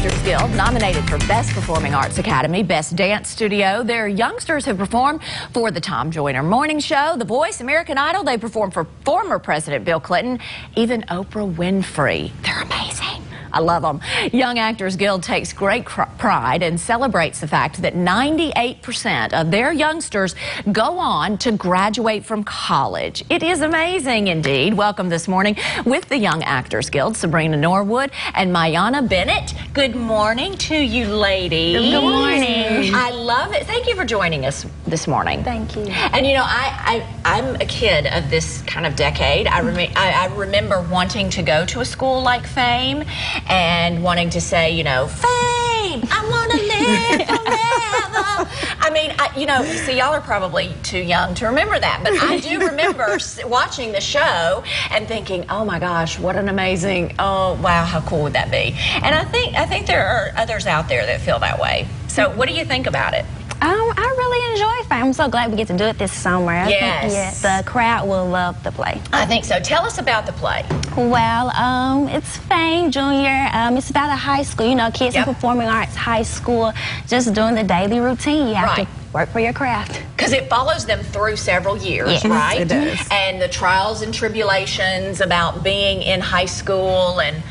Guild nominated for Best Performing Arts Academy, Best Dance Studio. Their youngsters have performed for the Tom Joyner Morning Show, The Voice, American Idol. They performed for former President Bill Clinton, even Oprah Winfrey. They're amazing. I love them. Young Actors Guild takes great pride and celebrates the fact that 98% of their youngsters go on to graduate from college. It is amazing indeed. Welcome this morning with the Young Actors Guild, Sabrina Norwood and Mayana Bennett. Good morning to you ladies. Good morning. I love it. Thank you for joining us this morning. Thank you. And you know, I, I, am a kid of this kind of decade. I, rem I, I remember wanting to go to a school like FAME and wanting to say, you know, fame, I want to live forever. I mean, I, you know, see, y'all are probably too young to remember that, but I do remember watching the show and thinking, oh my gosh, what an amazing, oh wow, how cool would that be? And I think I think there are others out there that feel that way. So, what do you think about it? Um, I enjoy Fame. I'm so glad we get to do it this summer. I yes. Think, yeah, the crowd will love the play. I think so. Tell us about the play. Well, um, it's Fame Junior. Um, it's about a high school, you know, kids yep. in performing arts high school, just doing the daily routine. You have right. to work for your craft. Because it follows them through several years, yes, right? It does. And the trials and tribulations about being in high school and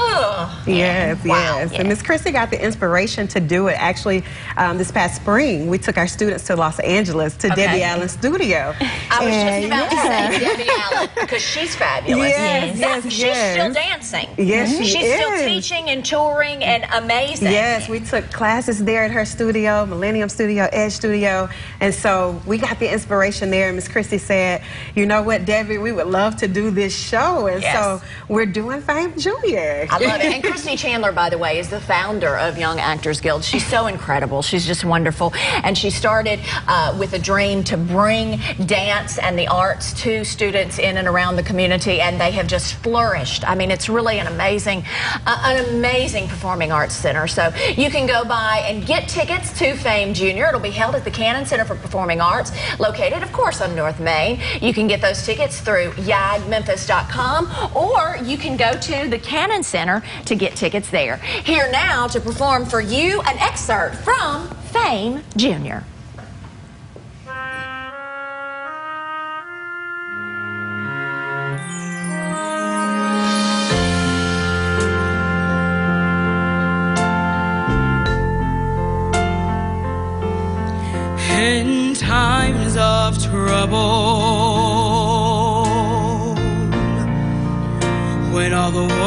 Oh, yes, wow. yes. And Miss Christy got the inspiration to do it actually um, this past spring. We took our students to Los Angeles to okay. Debbie Allen Studio. I was and just about yeah. to say Debbie Allen because she's fabulous. Yes, yes, she's yes. still dancing. Yes, she she's is. still teaching and touring and amazing. Yes, we took classes there at her studio, Millennium Studio, Edge Studio, and so we got the inspiration there. And Miss Christy said, "You know what, Debbie, we would love to do this show," and yes. so we're doing Fame Junior. I love it. And Christy Chandler, by the way, is the founder of Young Actors Guild. She's so incredible. She's just wonderful. And she started uh, with a dream to bring dance and the arts to students in and around the community, and they have just flourished. I mean, it's really an amazing, uh, an amazing performing arts center. So you can go by and get tickets to Fame Junior. It'll be held at the Cannon Center for Performing Arts, located, of course, on North Main. You can get those tickets through yagmemphis.com, or you can go to the Cannon Center to get tickets there. Here now to perform for you an excerpt from Fame Junior. In times of trouble, when all the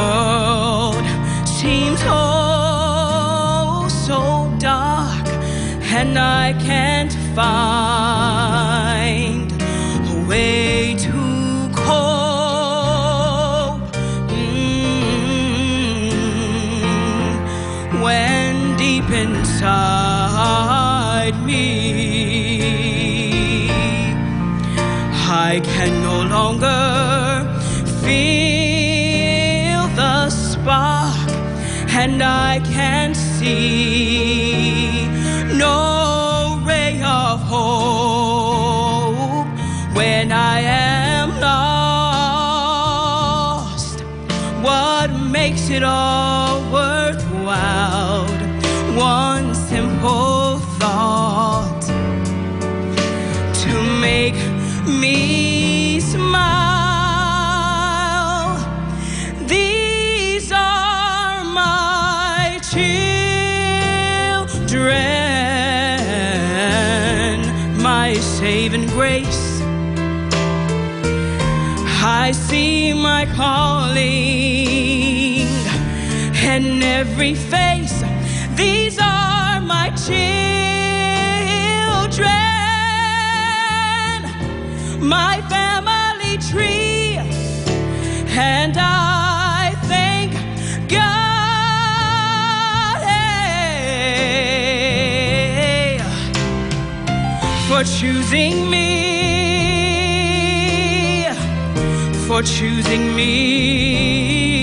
seems oh so dark, and I can't find a way to cope. Mm, when deep inside me, and I can't see no ray of hope when I am lost. What makes it all worthwhile? One simple thought to make me smile. My saving grace. I see my calling in every face. These are my children, my family for choosing me, for choosing me.